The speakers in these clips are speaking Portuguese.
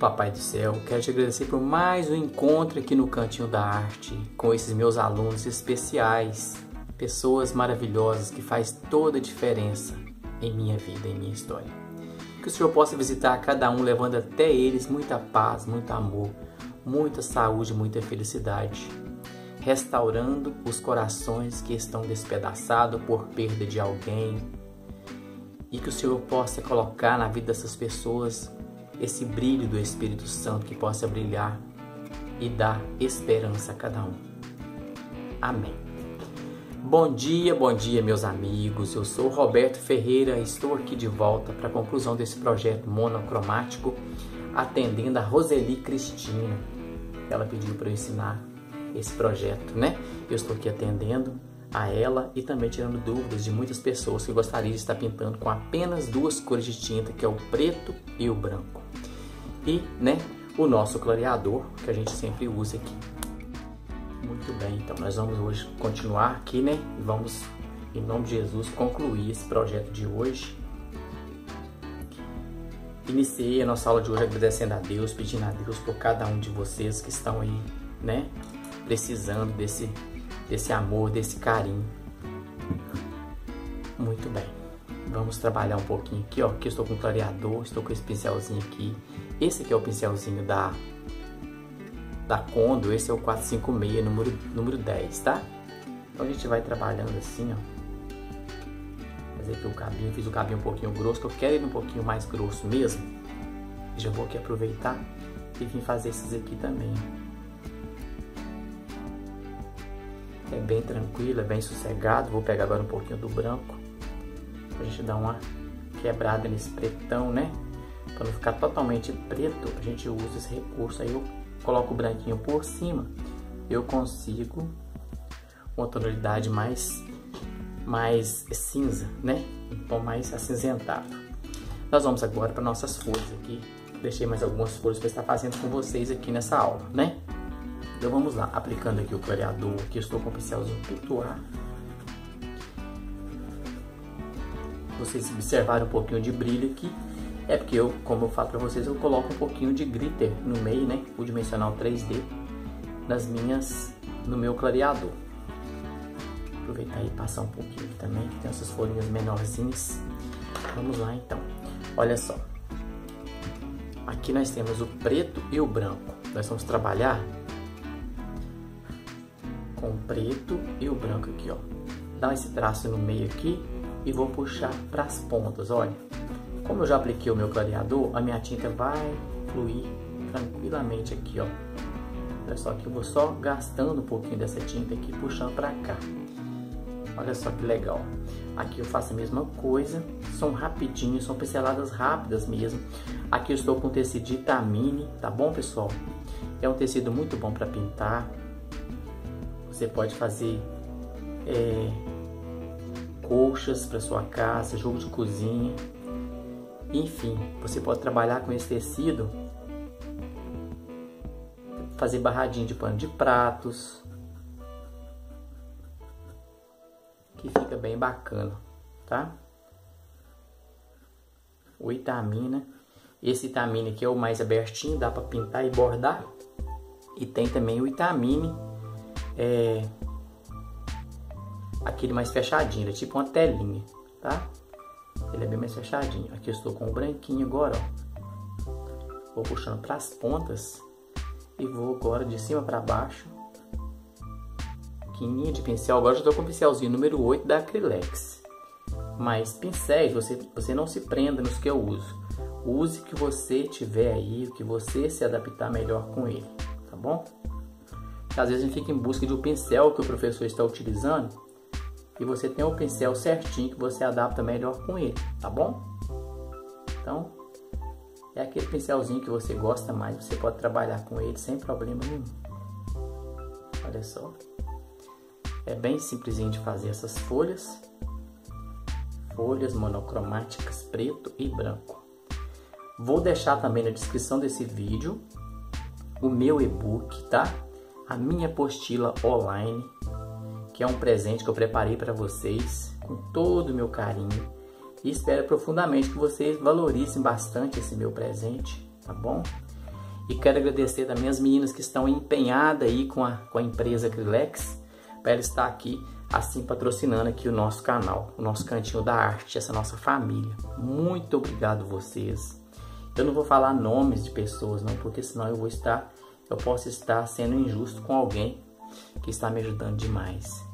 Papai do Céu, quero te agradecer por mais um encontro aqui no Cantinho da Arte com esses meus alunos especiais, pessoas maravilhosas que faz toda a diferença em minha vida, em minha história. Que o Senhor possa visitar cada um, levando até eles muita paz, muito amor, muita saúde, muita felicidade, restaurando os corações que estão despedaçados por perda de alguém, e que o Senhor possa colocar na vida dessas pessoas esse brilho do Espírito Santo que possa brilhar e dar esperança a cada um. Amém. Bom dia, bom dia, meus amigos. Eu sou Roberto Ferreira e estou aqui de volta para a conclusão desse projeto monocromático, atendendo a Roseli Cristina. Ela pediu para eu ensinar esse projeto, né? Eu estou aqui atendendo a ela e também tirando dúvidas de muitas pessoas que gostariam de estar pintando com apenas duas cores de tinta, que é o preto e o branco. E, né, o nosso clareador, que a gente sempre usa aqui. Muito bem, então nós vamos hoje continuar aqui, né? E vamos, em nome de Jesus, concluir esse projeto de hoje. Iniciei a nossa aula de hoje agradecendo a Deus, pedindo a Deus por cada um de vocês que estão aí, né? Precisando desse desse amor, desse carinho. Muito bem. Vamos trabalhar um pouquinho aqui, ó. Aqui eu estou com o clareador, estou com esse pincelzinho aqui. Esse aqui é o pincelzinho da da Condo, esse é o 456, número, número 10, tá? Então a gente vai trabalhando assim, ó. Fazer aqui o cabinho, fiz o cabinho um pouquinho grosso, eu quero ele um pouquinho mais grosso mesmo. E já vou aqui aproveitar e vim fazer esses aqui também. É bem tranquilo, é bem sossegado. Vou pegar agora um pouquinho do branco. Pra gente dar uma quebrada nesse pretão, né? Pra não ficar totalmente preto, a gente usa esse recurso. Aí eu coloco o branquinho por cima. Eu consigo uma tonalidade mais, mais cinza, né? Um tom mais acinzentado. Nós vamos agora para nossas folhas aqui. Deixei mais algumas folhas para estar fazendo com vocês aqui nessa aula, né? Então vamos lá, aplicando aqui o clareador, aqui estou com o pincelzinho Pituar. Vocês observaram um pouquinho de brilho aqui, é porque eu, como eu falo para vocês, eu coloco um pouquinho de glitter no meio, né, o dimensional 3D, nas minhas, no meu clareador. Aproveitar e passar um pouquinho aqui também, que tem essas folhinhas menorzinhas. Vamos lá então, olha só. Aqui nós temos o preto e o branco. Nós vamos trabalhar com o preto e o branco aqui, ó. Dá esse traço no meio aqui e vou puxar para as pontas, olha. Como eu já apliquei o meu clareador, a minha tinta vai fluir tranquilamente aqui, ó. Olha só que eu vou só gastando um pouquinho dessa tinta aqui, puxando para cá. Olha só que legal. Aqui eu faço a mesma coisa, são rapidinhos, são pinceladas rápidas mesmo. Aqui eu estou com tecido de Itamine, tá bom, pessoal? É um tecido muito bom para pintar, você pode fazer é, colchas para sua casa, jogo de cozinha. Enfim, você pode trabalhar com esse tecido, fazer barradinho de pano de pratos, que fica bem bacana, tá? O Itamina, esse Itamine aqui é o mais abertinho, dá para pintar e bordar. E tem também o Itamine é aquele mais fechadinho, é tipo uma telinha, tá? Ele é bem mais fechadinho. Aqui eu estou com o branquinho agora, ó. Vou puxando para as pontas e vou agora de cima para baixo. Quininha de pincel, agora já estou com o pincelzinho número 8 da Acrylex. Mas pincéis, você, você não se prenda nos que eu uso. Use o que você tiver aí, o que você se adaptar melhor com ele, tá bom? Às vezes a gente fica em busca de um pincel que o professor está utilizando e você tem o pincel certinho que você adapta melhor com ele, tá bom? Então, é aquele pincelzinho que você gosta mais, você pode trabalhar com ele sem problema nenhum. Olha só. É bem simplesinho de fazer essas folhas. Folhas monocromáticas preto e branco. Vou deixar também na descrição desse vídeo o meu e-book, tá? a minha apostila online, que é um presente que eu preparei para vocês com todo o meu carinho. E espero profundamente que vocês valorizem bastante esse meu presente, tá bom? E quero agradecer também as meninas que estão empenhadas aí com a, com a empresa Acrylex, para ela estar aqui assim patrocinando aqui o nosso canal, o nosso cantinho da arte, essa nossa família. Muito obrigado vocês. Eu não vou falar nomes de pessoas não, porque senão eu vou estar, eu posso estar sendo injusto com alguém que está me ajudando demais.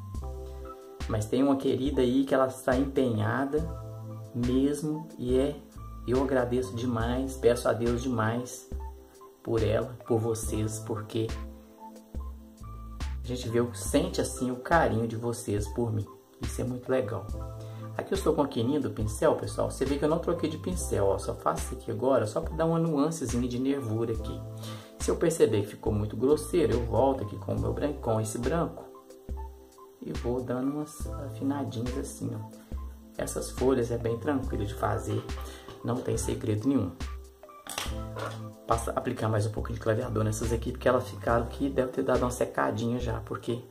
Mas tem uma querida aí que ela está empenhada mesmo e é eu agradeço demais, peço a Deus demais por ela, por vocês, porque a gente vê, sente assim o carinho de vocês por mim. Isso é muito legal. Aqui eu estou com a quininha do pincel, pessoal. Você vê que eu não troquei de pincel, ó. Só faço isso aqui agora, só para dar uma nuancezinha de nervura aqui. Se eu perceber que ficou muito grosseiro, eu volto aqui com o meu branco, com esse branco. E vou dando umas afinadinhas assim, ó. Essas folhas é bem tranquilo de fazer, não tem segredo nenhum passa, aplicar mais um pouco de clareador nessas aqui, porque elas ficaram que deve ter dado uma secadinha já, porque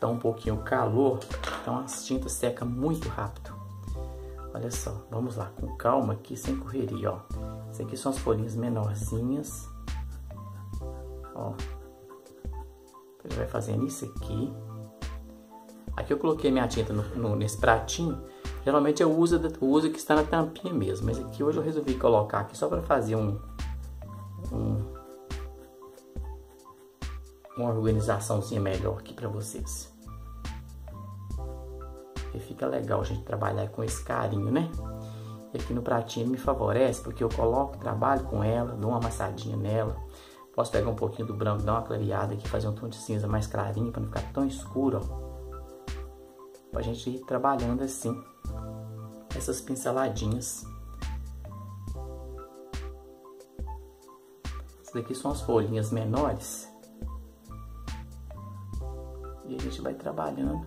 tá um pouquinho calor, então as tintas secam muito rápido. Olha só, vamos lá, com calma aqui, sem correria, ó. Isso aqui são as folhinhas menorzinhas. Ó. Ele vai fazendo isso aqui. Aqui eu coloquei minha tinta no, no, nesse pratinho. Geralmente eu uso, eu uso que está na tampinha mesmo, mas aqui hoje eu resolvi colocar aqui só para fazer um, um, uma organizaçãozinha melhor aqui para vocês. E fica legal a gente trabalhar com esse carinho, né? E aqui no pratinho me favorece porque eu coloco, trabalho com ela, dou uma amassadinha nela. Posso pegar um pouquinho do branco, dar uma clareada aqui, fazer um tom de cinza mais clarinho para não ficar tão escuro, ó. Pra gente ir trabalhando assim, essas pinceladinhas. Essas daqui são as folhinhas menores. E a gente vai trabalhando,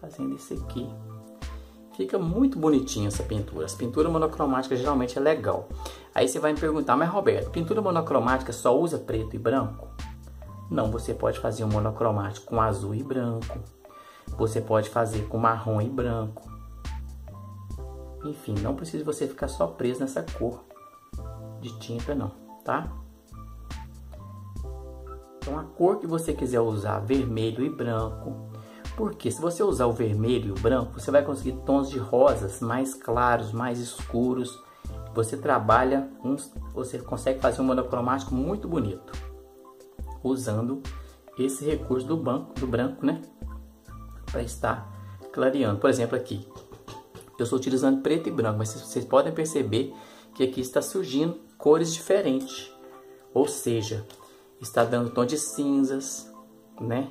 fazendo isso aqui. Fica muito bonitinha essa pintura. As pinturas monocromáticas geralmente é legal. Aí você vai me perguntar, mas Roberto, pintura monocromática só usa preto e branco? Não, você pode fazer um monocromático com azul e branco. Você pode fazer com marrom e branco. Enfim, não precisa você ficar só preso nessa cor de tinta não, tá? Então a cor que você quiser usar, vermelho e branco. Porque se você usar o vermelho e o branco, você vai conseguir tons de rosas mais claros, mais escuros. Você trabalha, você consegue fazer um monocromático muito bonito. Usando esse recurso do, banco, do branco, né? Para estar clareando. Por exemplo, aqui. Eu estou utilizando preto e branco, mas vocês podem perceber que aqui está surgindo cores diferentes. Ou seja, está dando tom de cinzas, né?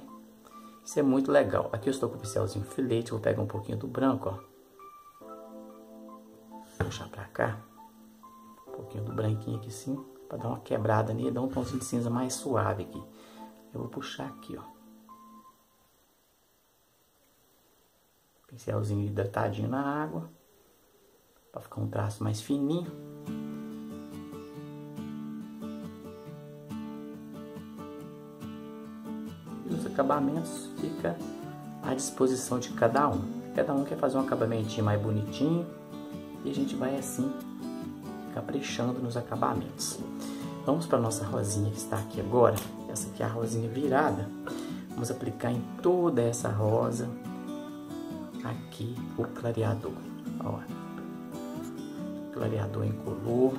Isso é muito legal. Aqui eu estou com o pincelzinho filete, vou pegar um pouquinho do branco, ó. Puxar pra cá. Um pouquinho do branquinho aqui sim, para dar uma quebrada nele, dar um tomzinho de cinza mais suave aqui. Eu vou puxar aqui, ó. Pincelzinho hidratadinho na água, para ficar um traço mais fininho. acabamentos fica à disposição de cada um. Cada um quer fazer um acabamentinho mais bonitinho e a gente vai assim caprichando nos acabamentos. Vamos para nossa rosinha que está aqui agora. Essa aqui é a rosinha virada. Vamos aplicar em toda essa rosa aqui o clareador. Ó, clareador incolor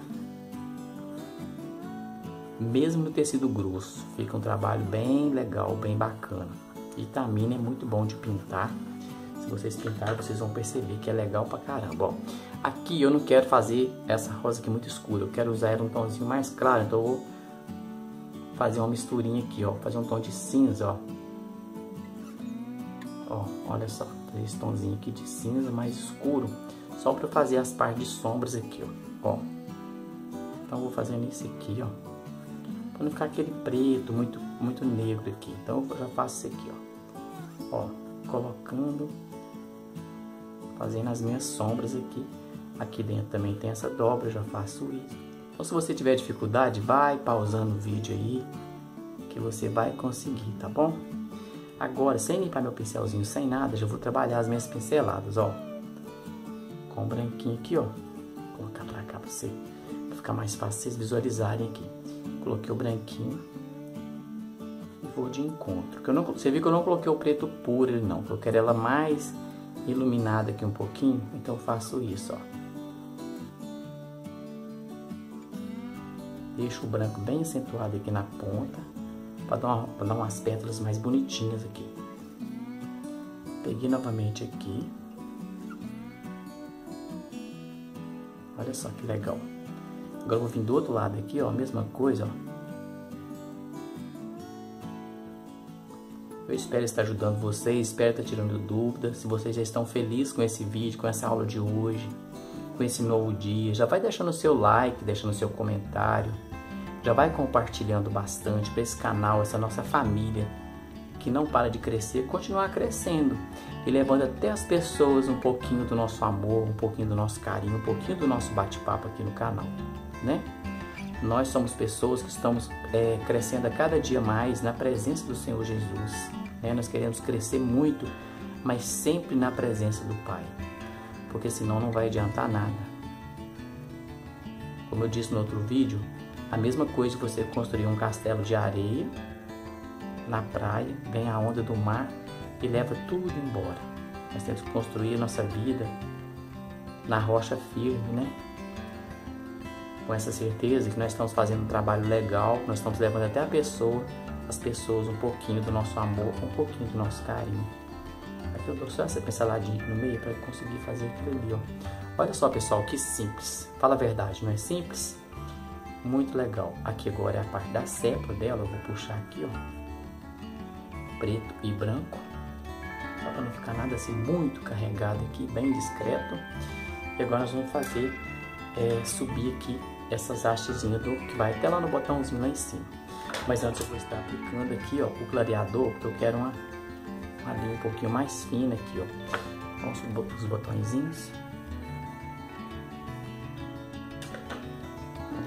mesmo no tecido grosso. Fica um trabalho bem legal, bem bacana. Vitamina é muito bom de pintar. Se vocês pintarem, vocês vão perceber que é legal pra caramba. Ó, aqui eu não quero fazer essa rosa aqui muito escura. Eu quero usar ela um tomzinho mais claro. Então eu vou fazer uma misturinha aqui, ó. Fazer um tom de cinza, ó. Ó, olha só. Esse tomzinho aqui de cinza mais escuro. Só pra fazer as partes de sombras aqui, ó. ó. Então vou fazendo isso aqui, ó para não ficar aquele preto muito, muito negro aqui. Então eu já faço isso aqui, ó. Ó, colocando, fazendo as minhas sombras aqui. Aqui dentro também tem essa dobra, já faço isso. Então se você tiver dificuldade, vai pausando o vídeo aí, que você vai conseguir, tá bom? Agora, sem limpar meu pincelzinho, sem nada, já vou trabalhar as minhas pinceladas, ó. Com o branquinho aqui, ó. Vou colocar pra cá pra você ficar mais fácil vocês visualizarem aqui. Coloquei o branquinho e vou de encontro. Eu não, você viu que eu não coloquei o preto puro, não. Eu quero ela mais iluminada aqui um pouquinho, então eu faço isso, ó. Deixo o branco bem acentuado aqui na ponta, para dar, dar umas pétalas mais bonitinhas aqui. Peguei novamente aqui. Olha só que legal. Agora eu vou vir do outro lado aqui, ó, mesma coisa, ó. Eu espero estar ajudando vocês, espero estar tirando dúvidas. Se vocês já estão felizes com esse vídeo, com essa aula de hoje, com esse novo dia, já vai deixando o seu like, deixando o seu comentário já vai compartilhando bastante para esse canal, essa nossa família que não para de crescer, continuar crescendo e levando até as pessoas um pouquinho do nosso amor, um pouquinho do nosso carinho, um pouquinho do nosso bate-papo aqui no canal, né? Nós somos pessoas que estamos é, crescendo a cada dia mais na presença do Senhor Jesus. Né? Nós queremos crescer muito, mas sempre na presença do Pai, porque senão não vai adiantar nada. Como eu disse no outro vídeo, a mesma coisa que você construir um castelo de areia na praia, vem a onda do mar e leva tudo embora. Nós temos que construir a nossa vida na rocha firme, né? Com essa certeza que nós estamos fazendo um trabalho legal, nós estamos levando até a pessoa, as pessoas um pouquinho do nosso amor, um pouquinho do nosso carinho. Aqui eu dou só essa pinceladinha no meio para conseguir fazer aquilo ali, ó. Olha só, pessoal, que simples. Fala a verdade, não é simples? Muito legal. Aqui agora é a parte da cepa dela. Eu vou puxar aqui, ó. Preto e branco. Só para não ficar nada assim muito carregado aqui, bem discreto. E agora nós vamos fazer, é, subir aqui essas hastezinhas do, que vai até lá no botãozinho lá em cima. Mas antes eu vou estar aplicando aqui, ó, o clareador, porque eu quero uma, uma linha um pouquinho mais fina aqui, ó. Vamos os botõezinhos.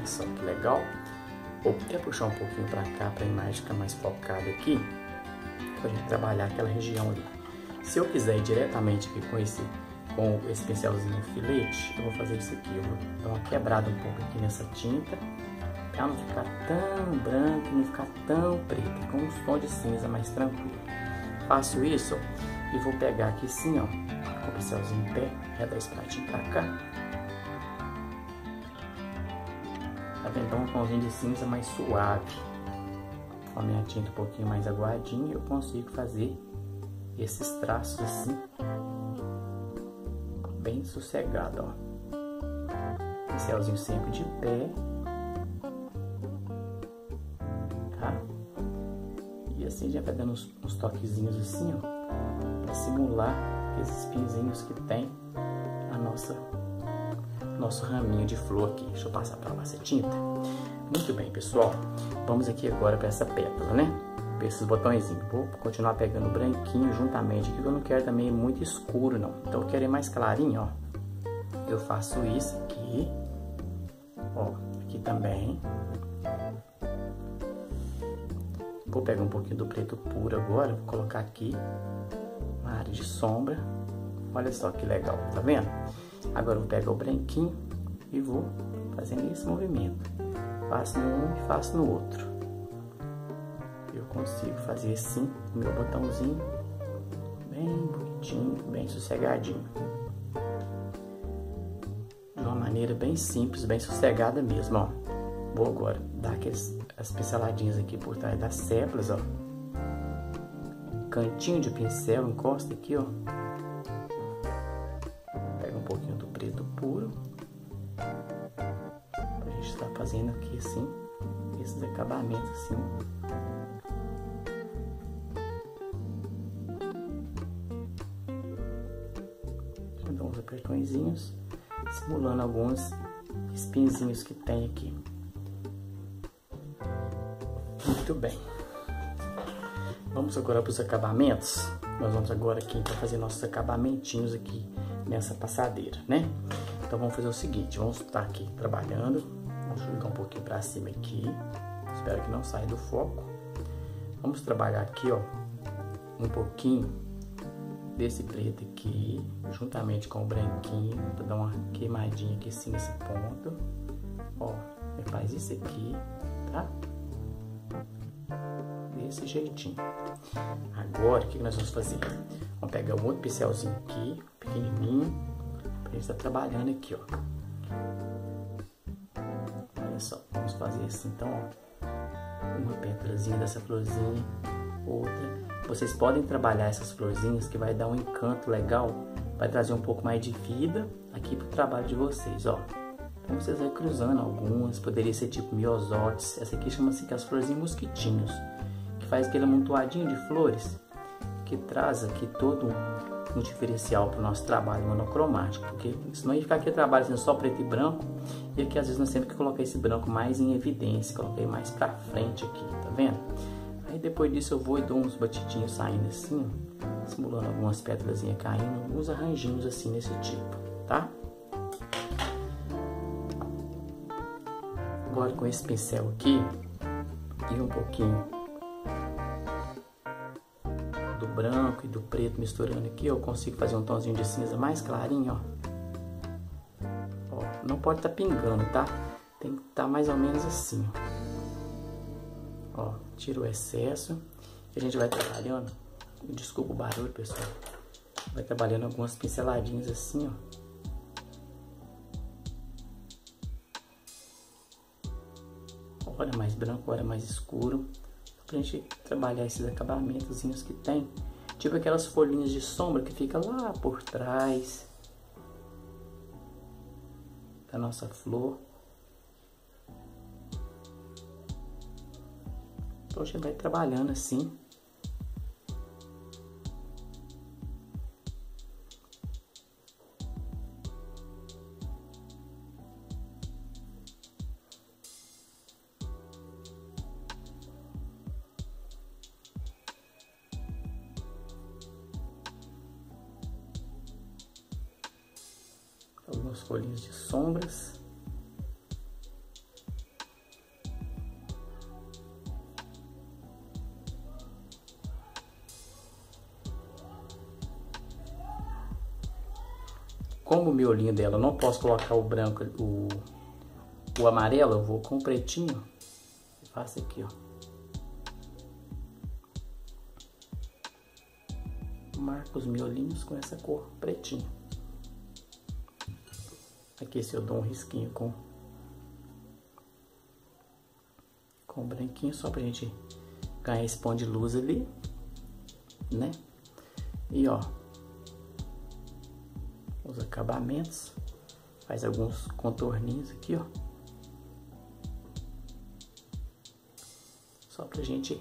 Só que legal. Vou até puxar um pouquinho para cá para a imagem ficar mais focada aqui, para a gente trabalhar aquela região ali. Se eu quiser ir diretamente aqui com esse, com esse pincelzinho filete, eu vou fazer isso aqui. Eu vou dar uma quebrada um pouco aqui nessa tinta, para não ficar tão branco, não ficar tão preto, com uns tons de cinza mais tranquilo. Faço isso e vou pegar aqui assim, ó, com o pincelzinho em pé, redar esse pratinho para cá tentar um tomzinho de cinza mais suave. Com a minha tinta um pouquinho mais aguadinha, eu consigo fazer esses traços assim, bem sossegado, ó. Pincelzinho sempre de pé. Tá? E assim já vai dando uns, uns toquezinhos assim, ó, pra simular esses pinzinhos que tem a nossa nosso raminho de flor aqui. Deixa eu passar para lá essa tinta. Muito bem, pessoal. Vamos aqui agora para essa pétala, né? Para esses botõezinhos. Vou continuar pegando branquinho juntamente aqui, que eu não quero também muito escuro, não. Então, eu quero ir mais clarinho, ó. Eu faço isso aqui. Ó, aqui também. Vou pegar um pouquinho do preto puro agora, vou colocar aqui uma área de sombra. Olha só que legal, tá vendo? Agora vou pegar o branquinho e vou fazendo esse movimento. Faço no um e faço no outro. Eu consigo fazer assim o meu botãozinho bem bonitinho, bem sossegadinho. De uma maneira bem simples, bem sossegada mesmo, ó. Vou agora dar aquelas as pinceladinhas aqui por trás das sépalas, ó. Cantinho de pincel, encosta aqui, ó esses acabamentos assim. Uns apertõezinhos, simulando alguns espinzinhos que tem aqui. Muito bem. Vamos agora para os acabamentos. Nós vamos agora aqui para fazer nossos acabamentinhos aqui nessa passadeira, né? Então vamos fazer o seguinte, vamos estar aqui trabalhando Vamos jogar um pouquinho para cima aqui. Espero que não saia do foco. Vamos trabalhar aqui, ó, um pouquinho desse preto aqui, juntamente com o branquinho, para dar uma queimadinha aqui assim nesse ponto. Ó, faz isso aqui, tá? Desse jeitinho. Agora, o que nós vamos fazer? Vamos pegar um outro pincelzinho aqui, pequenininho, pra gente estar tá trabalhando aqui, ó. Olha só, vamos fazer assim, então, ó. Uma pétalazinha dessa florzinha, outra. Vocês podem trabalhar essas florzinhas que vai dar um encanto legal, vai trazer um pouco mais de vida aqui pro trabalho de vocês, ó. Então vocês vai cruzando algumas, poderia ser tipo miosotes, essa aqui chama-se que as florzinhas mosquitinhos, que faz aquele amontoadinho de flores, que traz aqui todo um diferencial para o nosso trabalho monocromático, porque senão ia ficar aqui trabalho assim, só preto e branco, e aqui às vezes nós temos que colocar esse branco mais em evidência, coloquei mais para frente aqui, tá vendo? Aí depois disso eu vou e dou uns batidinhos saindo assim, ó, simulando algumas pétalas caindo, uns arranjinhos assim nesse tipo, tá? Agora com esse pincel aqui e um pouquinho branco e do preto misturando aqui, eu consigo fazer um tomzinho de cinza mais clarinho, ó. ó não pode estar tá pingando, tá? Tem que estar tá mais ou menos assim, ó. Ó, tira o excesso e a gente vai trabalhando. Desculpa o barulho, pessoal. Vai trabalhando algumas pinceladinhas assim, ó. hora mais branco, hora mais escuro, pra gente trabalhar esses acabamentos que tem, tipo aquelas folhinhas de sombra que fica lá por trás da nossa flor. Então a gente vai trabalhando assim. Folhinhas de sombras. Como o miolinho dela não posso colocar o branco, o, o amarelo, eu vou com o pretinho. Faço aqui, ó. Marco os miolinhos com essa cor pretinha. Aqui se eu dou um risquinho com com branquinho só pra gente ganhar esse pão de luz ali, né? E ó, os acabamentos, faz alguns contorninhos aqui, ó. Só pra gente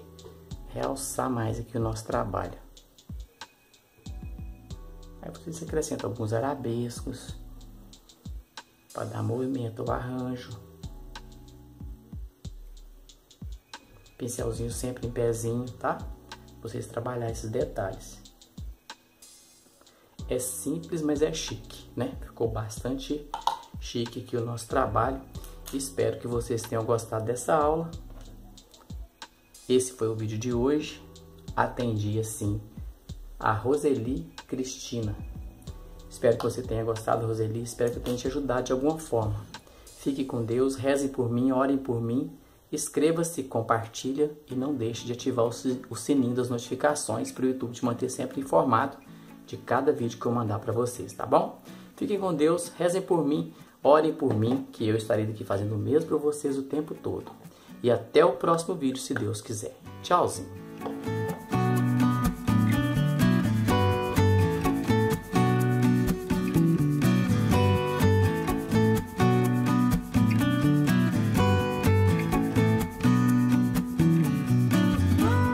realçar mais aqui o nosso trabalho. Aí você acrescenta alguns arabescos, para dar movimento ao arranjo. Pincelzinho sempre em pezinho, tá? Vocês trabalhar esses detalhes. É simples, mas é chique, né? Ficou bastante chique aqui o nosso trabalho. Espero que vocês tenham gostado dessa aula. Esse foi o vídeo de hoje. Atendi, assim, a Roseli Cristina. Espero que você tenha gostado, Roseli. Espero que eu tenha te ajudado de alguma forma. Fique com Deus, rezem por mim, orem por mim. Inscreva-se, compartilha e não deixe de ativar o sininho das notificações para o YouTube te manter sempre informado de cada vídeo que eu mandar para vocês, tá bom? Fiquem com Deus, rezem por mim, orem por mim, que eu estarei aqui fazendo o mesmo para vocês o tempo todo. E até o próximo vídeo, se Deus quiser. Tchauzinho!